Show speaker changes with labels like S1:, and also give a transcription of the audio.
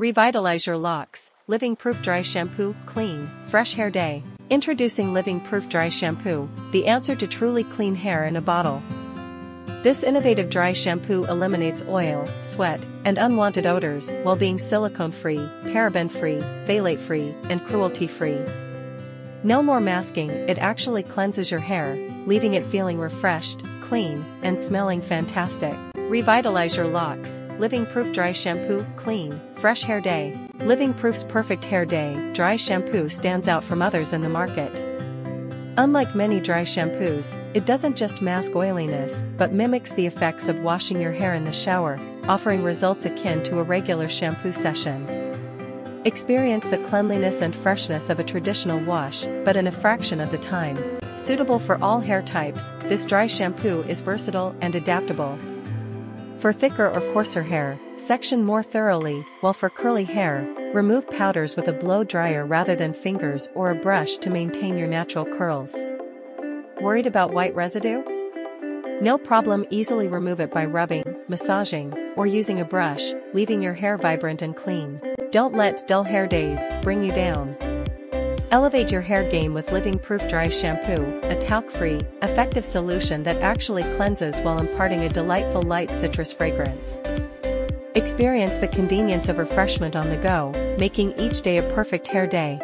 S1: Revitalize your locks. Living Proof Dry Shampoo, clean, fresh hair day. Introducing Living Proof Dry Shampoo, the answer to truly clean hair in a bottle. This innovative dry shampoo eliminates oil, sweat, and unwanted odors while being silicone-free, paraben-free, phthalate-free, and cruelty-free. No more masking, it actually cleanses your hair, leaving it feeling refreshed, clean, and smelling fantastic. Revitalize your locks. Living Proof Dry Shampoo, clean, fresh hair day. Living Proof's Perfect Hair Day dry shampoo stands out from others in the market. Unlike many dry shampoos, it doesn't just mask oiliness, but mimics the effects of washing your hair in the shower, offering results akin to a regular shampoo session. Experience the cleanliness and freshness of a traditional wash, but in a fraction of the time. Suitable for all hair types, this dry shampoo is versatile and adaptable. For thicker or coarser hair, section more thoroughly, while for curly hair, remove powders with a blow dryer rather than fingers or a brush to maintain your natural curls. Worried about white residue? No problem easily remove it by rubbing, massaging, or using a brush, leaving your hair vibrant and clean. Don't let dull hair days bring you down. Elevate your hair game with Living Proof Dry Shampoo, a talc-free, effective solution that actually cleanses while imparting a delightful light citrus fragrance. Experience the convenience of refreshment on the go, making each day a perfect hair day.